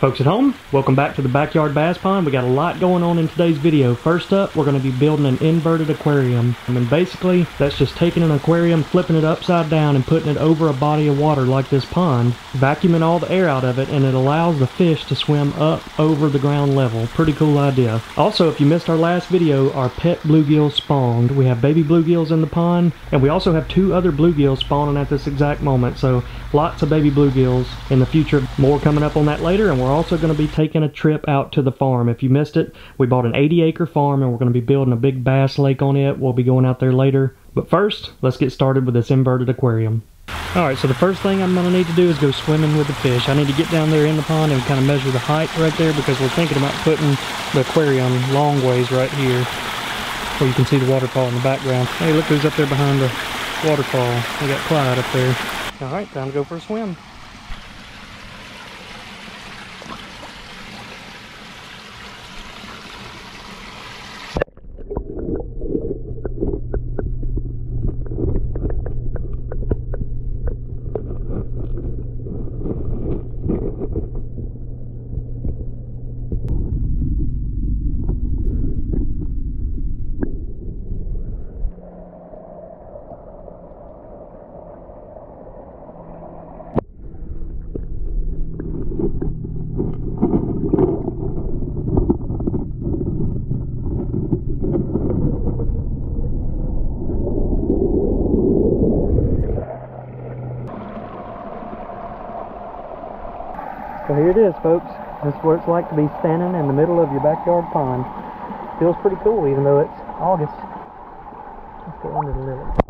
Folks at home, welcome back to the Backyard Bass Pond. We got a lot going on in today's video. First up, we're going to be building an inverted aquarium. I mean, basically, that's just taking an aquarium, flipping it upside down, and putting it over a body of water like this pond, vacuuming all the air out of it, and it allows the fish to swim up over the ground level. Pretty cool idea. Also, if you missed our last video, our pet bluegill spawned. We have baby bluegills in the pond, and we also have two other bluegills spawning at this exact moment, so lots of baby bluegills in the future. More coming up on that later, and we're also going to be taking a trip out to the farm. If you missed it, we bought an 80 acre farm and we're going to be building a big bass lake on it. We'll be going out there later. But first, let's get started with this inverted aquarium. Alright, so the first thing I'm going to need to do is go swimming with the fish. I need to get down there in the pond and kind of measure the height right there because we're thinking about putting the aquarium long ways right here where you can see the waterfall in the background. Hey, look who's up there behind the waterfall. We got Clyde up there. Alright, time to go for a swim. So here it is, folks. This is what it's like to be standing in the middle of your backyard pond. Feels pretty cool, even though it's August. Let's go under the lily.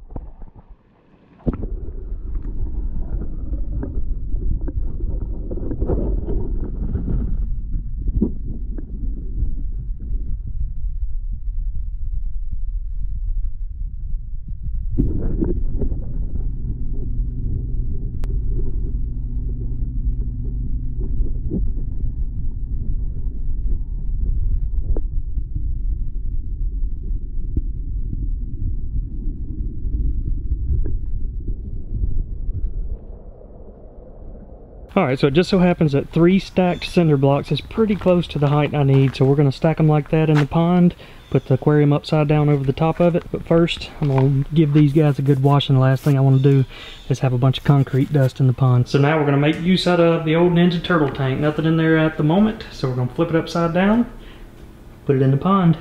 Alright, so it just so happens that three stacked cinder blocks is pretty close to the height I need, so we're going to stack them like that in the pond, put the aquarium upside down over the top of it, but first I'm going to give these guys a good wash, and the last thing I want to do is have a bunch of concrete dust in the pond. So now we're going to make use out of the old Ninja Turtle tank. Nothing in there at the moment, so we're going to flip it upside down, put it in the pond.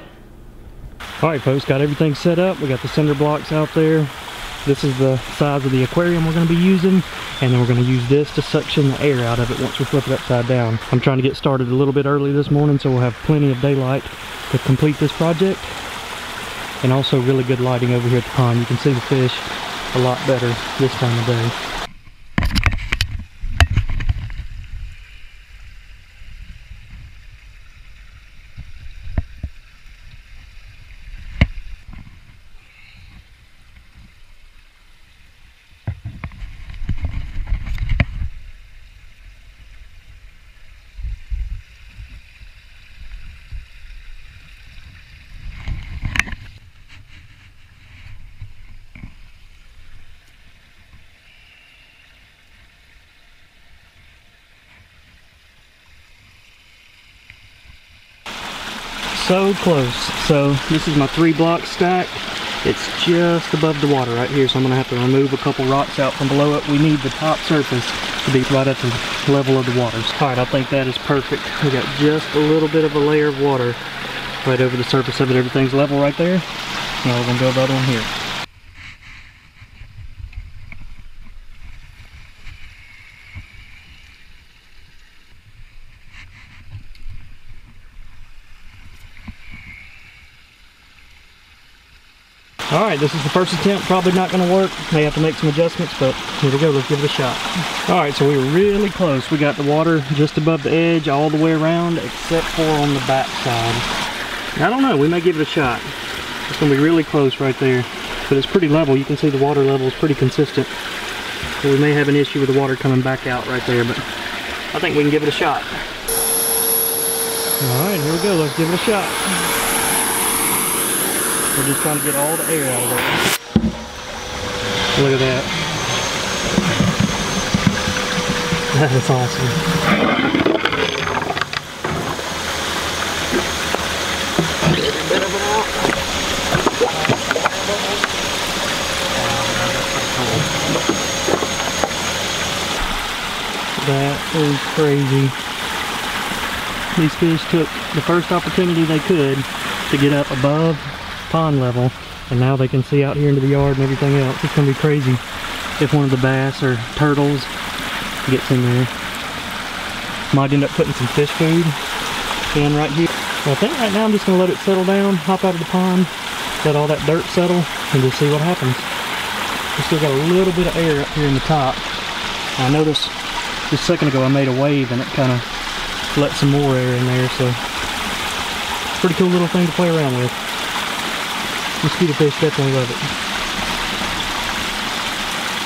Alright folks, got everything set up. We got the cinder blocks out there. This is the size of the aquarium we're going to be using, and then we're going to use this to suction the air out of it once we flip it upside down. I'm trying to get started a little bit early this morning so we'll have plenty of daylight to complete this project, and also really good lighting over here at the pond. You can see the fish a lot better this time of day. So close. So this is my three block stack. It's just above the water right here, so I'm gonna have to remove a couple rocks out from below it. We need the top surface to be right at the level of the waters. All right, I think that is perfect. We got just a little bit of a layer of water right over the surface of it. Everything's level right there. Now we're gonna go other one here. All right, this is the first attempt. Probably not going to work. May have to make some adjustments, but here we go. Let's give it a shot. All right, so we were really close. We got the water just above the edge all the way around, except for on the back side. I don't know. We may give it a shot. It's going to be really close right there, but it's pretty level. You can see the water level is pretty consistent. So we may have an issue with the water coming back out right there, but I think we can give it a shot. All right, here we go. Let's give it a shot. We're just trying to get all the air out of there. Look at that. That is awesome. That is crazy these fish took the first opportunity they could to get up above pond level, and now they can see out here into the yard and everything else. It's gonna be crazy if one of the bass or turtles gets in there. Might end up putting some fish food in right here. So I think right now I'm just gonna let it settle down, hop out of the pond, let all that dirt settle, and just see what happens. We still got a little bit of air up here in the top. I noticed just a second ago I made a wave and it kind of let some more air in there, so pretty cool little thing to play around with. Mosquito fish definitely love it.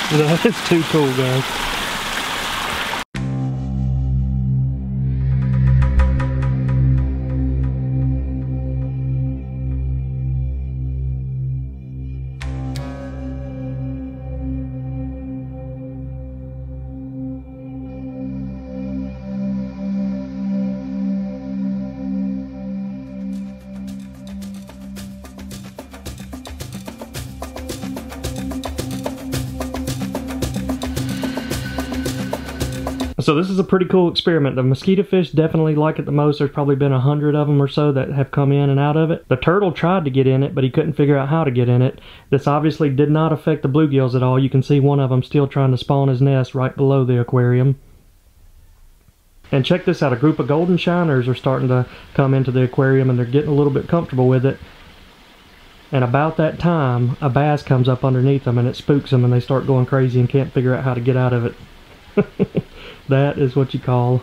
That's too cool, guys. So this is a pretty cool experiment. The mosquito fish definitely like it the most. There's probably been a hundred of them or so that have come in and out of it. The turtle tried to get in it, but he couldn't figure out how to get in it. This obviously did not affect the bluegills at all. You can see one of them still trying to spawn his nest right below the aquarium. And check this out, a group of golden shiners are starting to come into the aquarium and they're getting a little bit comfortable with it. And about that time, a bass comes up underneath them and it spooks them and they start going crazy and can't figure out how to get out of it. that is what you call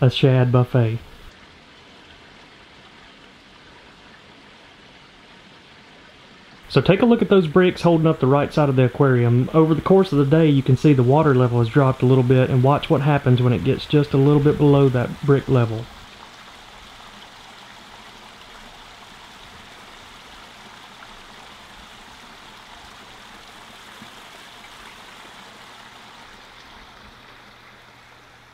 a shad buffet. So take a look at those bricks holding up the right side of the aquarium. Over the course of the day you can see the water level has dropped a little bit and watch what happens when it gets just a little bit below that brick level.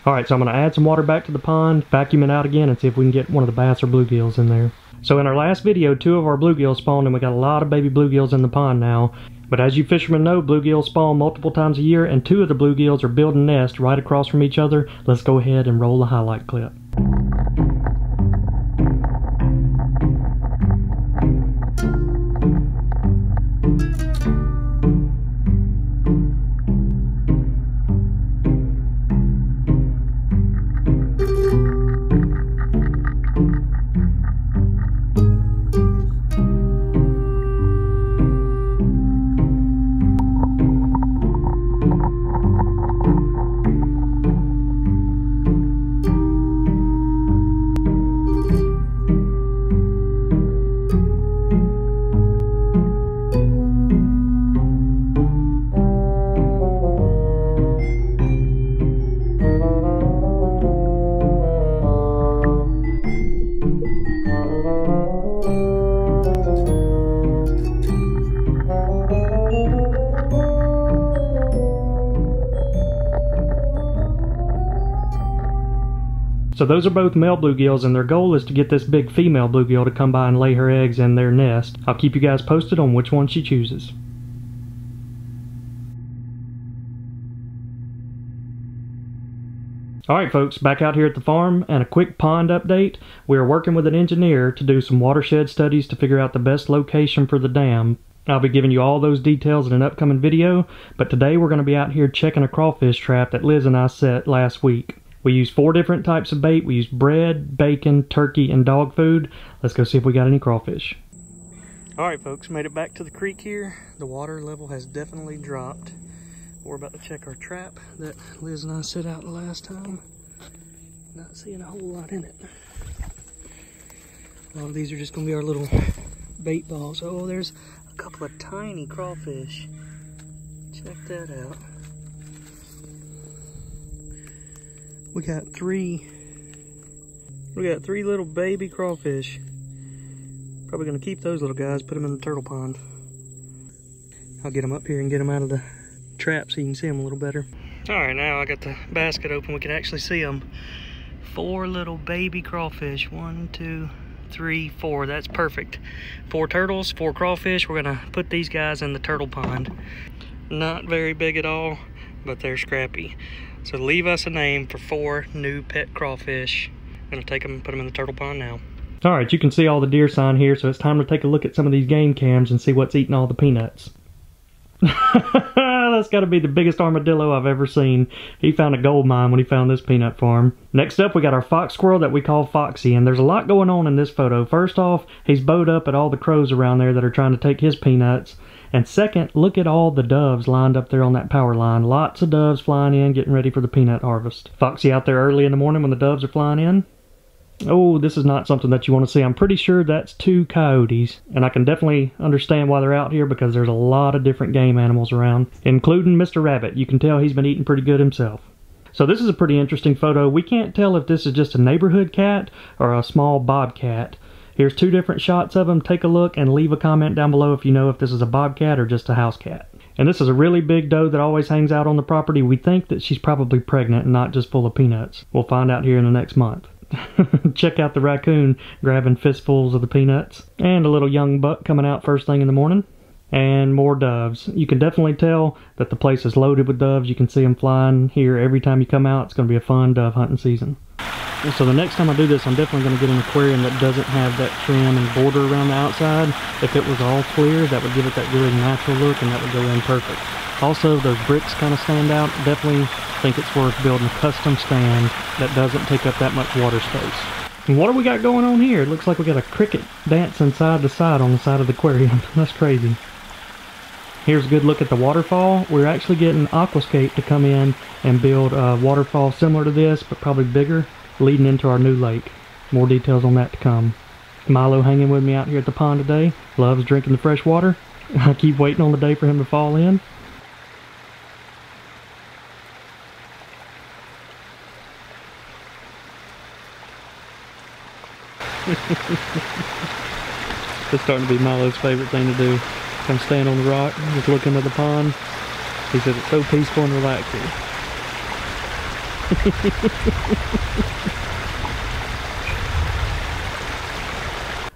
Alright, so I'm going to add some water back to the pond, vacuum it out again, and see if we can get one of the bass or bluegills in there. So in our last video, two of our bluegills spawned, and we got a lot of baby bluegills in the pond now. But as you fishermen know, bluegills spawn multiple times a year, and two of the bluegills are building nests right across from each other. Let's go ahead and roll the highlight clip. So those are both male bluegills, and their goal is to get this big female bluegill to come by and lay her eggs in their nest. I'll keep you guys posted on which one she chooses. Alright folks, back out here at the farm and a quick pond update. We are working with an engineer to do some watershed studies to figure out the best location for the dam. I'll be giving you all those details in an upcoming video, but today we're going to be out here checking a crawfish trap that Liz and I set last week. We use four different types of bait. We use bread, bacon, turkey, and dog food. Let's go see if we got any crawfish. Alright folks, made it back to the creek here. The water level has definitely dropped. We're about to check our trap that Liz and I set out the last time. Not seeing a whole lot in it. A lot of these are just going to be our little bait balls. Oh, there's a couple of tiny crawfish. Check that out. We got three, we got three little baby crawfish. Probably gonna keep those little guys, put them in the turtle pond. I'll get them up here and get them out of the trap so you can see them a little better. All right, now I got the basket open. We can actually see them. Four little baby crawfish. One, two, three, four. That's perfect. Four turtles, four crawfish. We're gonna put these guys in the turtle pond. Not very big at all, but they're scrappy. So leave us a name for four new pet crawfish. I'm gonna take them and put them in the turtle pond now. All right, you can see all the deer sign here, so it's time to take a look at some of these game cams and see what's eating all the peanuts. That's got to be the biggest armadillo I've ever seen. He found a gold mine when he found this peanut farm. Next up, we got our fox squirrel that we call Foxy, and there's a lot going on in this photo. First off, he's bowed up at all the crows around there that are trying to take his peanuts. And second, look at all the doves lined up there on that power line. Lots of doves flying in, getting ready for the peanut harvest. Foxy out there early in the morning when the doves are flying in. Oh, this is not something that you want to see. I'm pretty sure that's two coyotes, and I can definitely understand why they're out here because there's a lot of different game animals around, including Mr. Rabbit. You can tell he's been eating pretty good himself. So this is a pretty interesting photo. We can't tell if this is just a neighborhood cat or a small bobcat. Here's two different shots of them. Take a look and leave a comment down below if you know if this is a bobcat or just a house cat. And this is a really big doe that always hangs out on the property. We think that she's probably pregnant and not just full of peanuts. We'll find out here in the next month. Check out the raccoon grabbing fistfuls of the peanuts. And a little young buck coming out first thing in the morning. And more doves. You can definitely tell that the place is loaded with doves. You can see them flying here every time you come out. It's going to be a fun dove hunting season. And so the next time I do this, I'm definitely going to get an aquarium that doesn't have that trim and border around the outside. If it was all clear, that would give it that really natural look and that would go in perfect. Also, those bricks kind of stand out. Definitely think it's worth building a custom stand that doesn't take up that much water space. And what do we got going on here? It looks like we got a cricket dancing side to side on the side of the aquarium. That's crazy. Here's a good look at the waterfall. We're actually getting Aquascape to come in and build a waterfall similar to this, but probably bigger, leading into our new lake. More details on that to come. Milo hanging with me out here at the pond today. Loves drinking the fresh water. I keep waiting on the day for him to fall in. it's starting to be Milo's favorite thing to do. Come stand on the rock, just look into the pond. He says it's so peaceful and relaxing.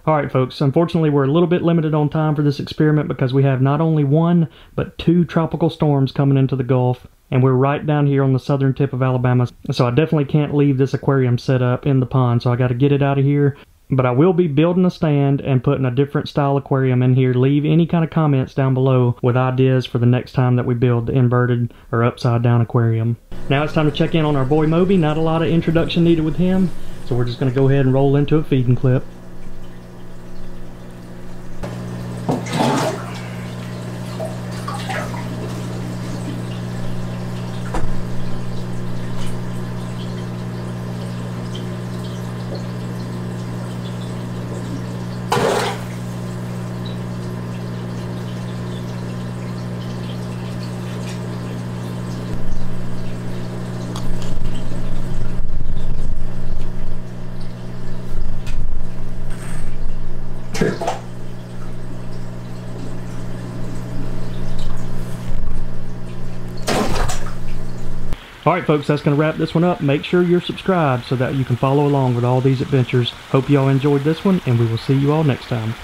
Alright folks, unfortunately we're a little bit limited on time for this experiment because we have not only one, but two tropical storms coming into the Gulf, and we're right down here on the southern tip of Alabama, so I definitely can't leave this aquarium set up in the pond, so I got to get it out of here but I will be building a stand and putting a different style aquarium in here. Leave any kind of comments down below with ideas for the next time that we build the inverted or upside down aquarium. Now it's time to check in on our boy Moby. Not a lot of introduction needed with him, so we're just going to go ahead and roll into a feeding clip. Alright folks, that's going to wrap this one up. Make sure you're subscribed so that you can follow along with all these adventures. Hope you all enjoyed this one, and we will see you all next time.